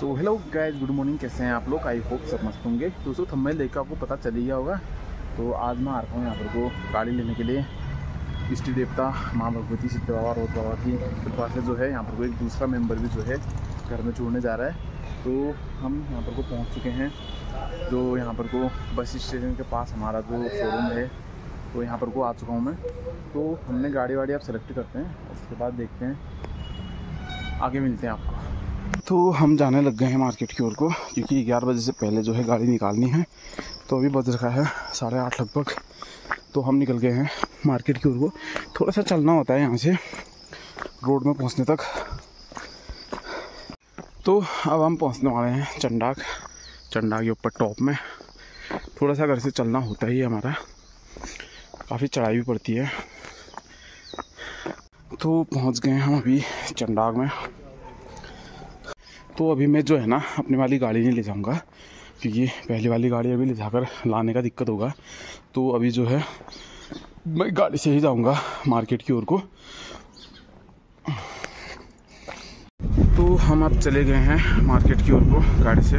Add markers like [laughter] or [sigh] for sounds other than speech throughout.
So hello guys good morning कैसे हैं आप लोग? आई होप सब मस्त होंगे। दोस्तों थंबनेल देख आपको पता चल गया होगा। तो आज मैं आ रहा हूँ यहाँ पर को गाड़ी लेने के लिए। इष्टि देवता माँ भगवती सिद्ध बाबा रोद बाबा की कृपा से जो है यहाँ पर को एक दूसरा मेंबर भी जो है घर में छोड़ने जा रहा है। तो हम यहाँ पर को पहुँच चुके हैं, जो यहाँ पर को बस स्टेशन के पास हमारा जो शोरूम है तो यहाँ पर को आ चुका हूँ मैं। तो हमने गाड़ी वाड़ी आप सेलेक्ट करते हैं, उसके बाद देखते हैं। आगे मिलते हैं आपको। तो हम जाने लग गए हैं मार्केट की ओर को, क्योंकि ग्यारह बजे से पहले जो है गाड़ी निकालनी है। तो अभी बज रखा है साढ़े आठ लगभग। तो हम निकल गए हैं मार्केट की ओर को। थोड़ा सा चलना होता है यहाँ से, रोड में पहुँचने तक। तो अब हम पहुँचने वाले हैं चंडाक। चंडा के ऊपर टॉप में। थोड़ा सा घर से चलना होता ही है हमारा। काफ़ी चढ़ाई भी पड़ती है। तो पहुँच गए हम अभी चंडाग में। तो अभी मैं जो है ना, अपने वाली गाड़ी नहीं ले जाऊँगा, क्योंकि पहली वाली गाड़ी अभी ले जाकर लाने का दिक्कत होगा। तो अभी जो है, मैं गाड़ी से ही जाऊँगा मार्केट की ओर को। तो हम अब चले गए हैं मार्केट की ओर को गाड़ी से।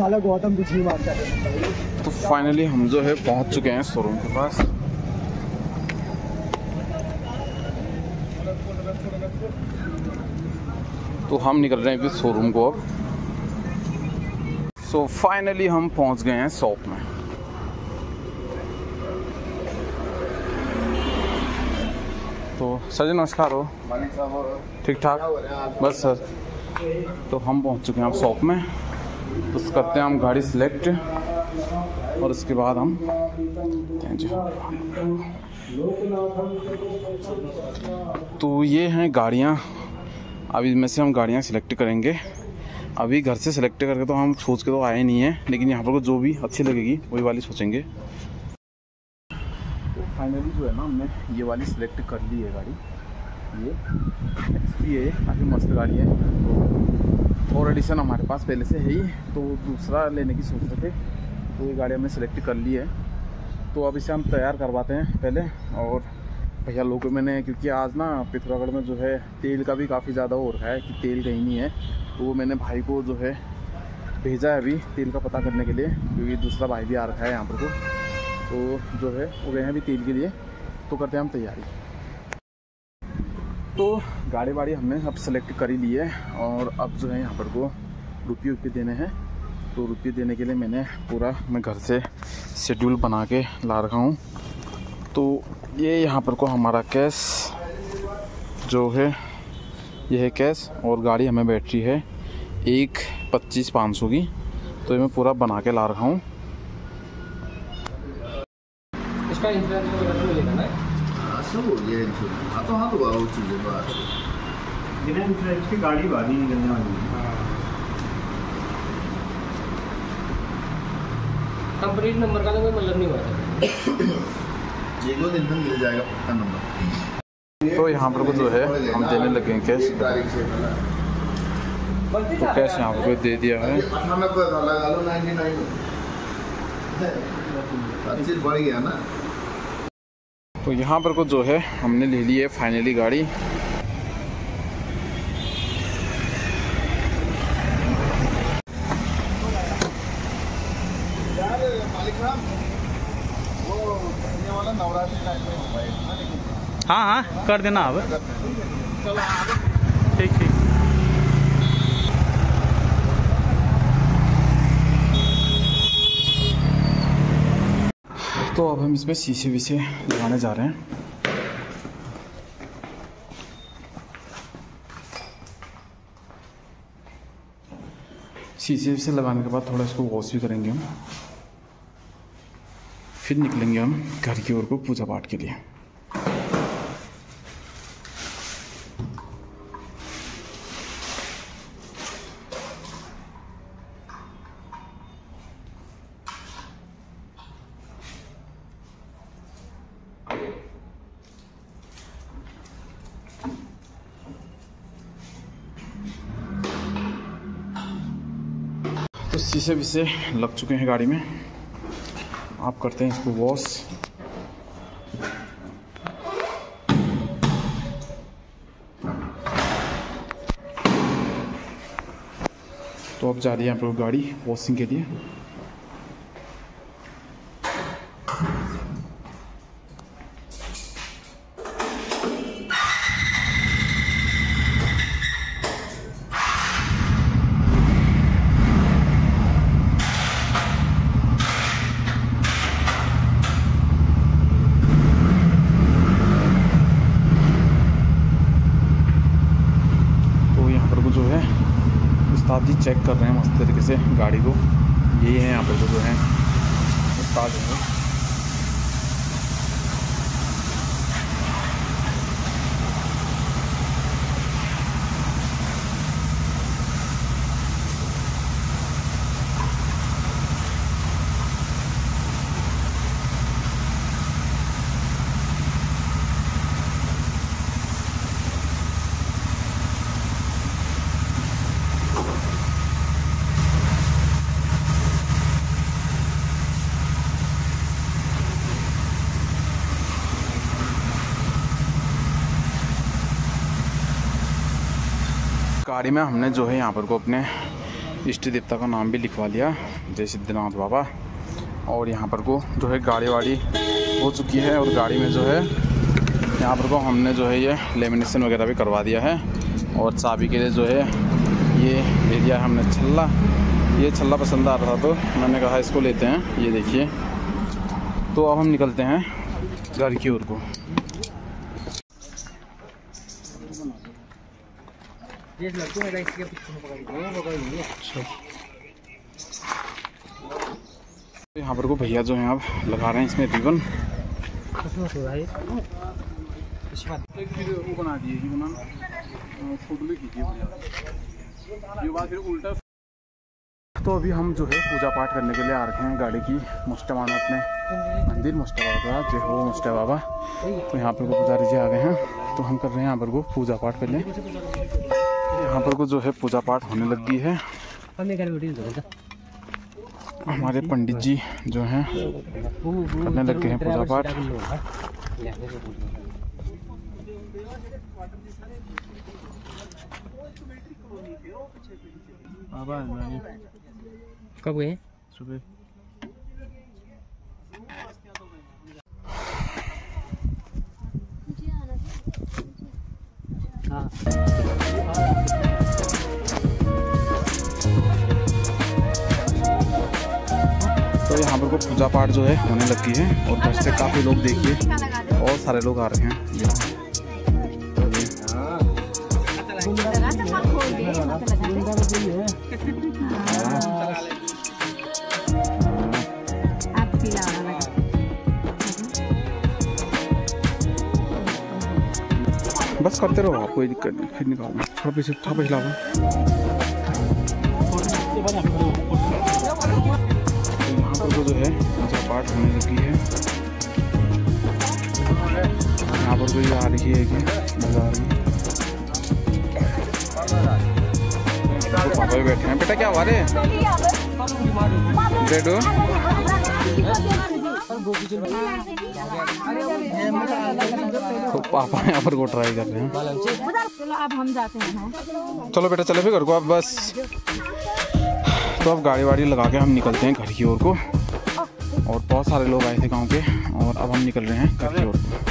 साला गौतम कुछ नहीं मानता। तो फाइनली हम जो है पहुँच चुके हैं शोरूम के पास। तो हम निकल रहे हैं अभी शोरूम को अब। सो फाइनली हम पहुँच गए हैं शॉप में। तो सर जी नमस्कार हो। ठीक ठाक? बस सर। तो हम पहुँच चुके हैं आप शॉप में। तो करते हैं हम गाड़ी सिलेक्ट और उसके बाद हम तो ये हैं गाड़ियाँ। अब इनमें से हम गाड़ियाँ सिलेक्ट करेंगे। अभी घर से सिलेक्ट करके तो हम सोच के तो आए नहीं हैं, लेकिन यहाँ पर जो भी अच्छी लगेगी, वही वाली सोचेंगे। तो फाइनली जो है ना, हमने ये वाली सिलेक्ट कर ली है गाड़ी। ये एक्सपी है काफ़ी मस्त गाड़ी है। तो और एडिशन हमारे पास पहले से है ही तो दूसरा लेने की सोच रहे थे तो ये गाड़ी हमने सेलेक्ट कर ली है। तो अब इसे हम तैयार करवाते हैं पहले, और भैया लोगों को मैंने, क्योंकि आज ना पिथौरागढ़ में जो है, तेल का भी काफ़ी ज़्यादा हो रहा है कि तेल कहीं नहीं है तो वो मैंने भाई को जो है भेजा है अभी तेल का पता करने के लिए, क्योंकि दूसरा भाई भी आ रखा है यहाँ पर को तो जो है, वो गए हैं अभी तेल के लिए तो करते हैं हम तैयारी। तो गाड़ी वाड़ी हमने अब सेलेक्ट कर ही ली है और अब जो है यहाँ पर को रुपये रुपये देने हैं। तो रुपये देने के लिए मैंने पूरा मैं घर से शेड्यूल बना के ला रखा हूँ। तो ये यहाँ पर को हमारा कैश जो है, ये है कैश और गाड़ी हमें बैटरी है एक पच्चीस पाँच सौ की। तो ये मैं पूरा बना के ला रखा हूँ। इसका इंश्योरेंस तो लेना है सब हो गया इंश्योरेंस हाँ तो हाँ तो वो चीज़ें बात बिना इंश्योरेंस की गाड़ी बाहर ही निकलने वाली है कंप्लीट नंबर का तो कोई मतलब नहीं हुआ एक दो दिन तक मिल जाएगा पक्का नंबर तो यहाँ पर को जो है हम देने लगे हैं कैश तो कैश यहाँ पर दे दिया है। पच्चीस [laughs] बढ़ गया ना। तो यहाँ पर को जो है हमने ले ली है फाइनली गाड़ी। हाँ हाँ कर देना अब। तो अब हम इस पर शीशे वीसे लगाने जा रहे हैं। शीशे वीसे लगाने के बाद थोड़ा इसको वॉश भी करेंगे हम। फिर निकलेंगे हम घर की ओर को पूजा पाठ के लिए। शीशे विशे लग चुके हैं गाड़ी में। आप करते हैं इसको वॉश। तो अब जा रही है आप लोग गाड़ी वॉशिंग के लिए तो यहाँ पर को जो है उस्ताद जी चेक कर रहे हैं मस्त तरीके से गाड़ी को। यही है यहाँ पर जो है, उस्ताद हैं गाड़ी में हमने जो है यहाँ पर को अपने इष्ट देवता का नाम भी लिखवा लिया, जय सिद्धनाथ बाबा। और यहाँ पर को जो है गाड़ी वाड़ी हो चुकी है और गाड़ी में जो है यहाँ पर को हमने जो है ये लेमिनेशन वगैरह भी करवा दिया है। और चाबी के लिए जो है ये है हमने छल्ला। ये छल्ला पसंद आ रहा था तो मैंने कहा इसको लेते हैं, ये देखिए। तो अब हम निकलते हैं घर की ओर को। ये लड़कों मेरा इसके पीछे में पकड़ लिया पकड़ लिया यहाँ पर को भैया जो हैं आप लगा रहे हैं इसमें रिबन रहा है इस बात वो बना दिए फ़ोटो भी खींचिए ये बात फिर उल्टा तो अभी हम जो है पूजा पाठ करने के लिए आ रखे हैं गाड़ी की मुस्टा मानो अपने मंदिर मुस्टा बाबा का जय हो मुस्टा बाबा तो यहाँ पर को पुजारी जी आ गए हैं। तो हम कर रहे हैं यहाँ पर को पूजा पाठ पहले यहाँ पर को जो है पूजा पाठ होने लग गई है। हमारे पंडित जी जो हैं करने लग गए हैं पूजा पाठ कब गए? सुबह। हाँ। तो यहाँ पर को पूजा पाठ जो है होने लगी है और घर से काफ़ी लोग देखिए, बहुत सारे लोग आ रहे हैं। करते रहो आप कोई दिक्कत नहीं फिर निकालना थोड़ा पीछे थोड़ा पीछे लाओ यहाँ पर जो है पाठ होने लगी है यहाँ पर कोई आ रही है कि मज़ा आ रही है पापा भी बैठे हैं बेटा क्या हुआ रे डेडो तो पापा यहाँ पर को ट्राई कर रहे हैं। चलो अब हम जाते हैं चलो बेटा चलो फिर घर को अब बस। तो अब गाड़ी वाड़ी लगा के हम निकलते हैं घर की ओर को। और बहुत सारे लोग आए थे गाँव के और अब हम निकल रहे हैं घर की ओर। को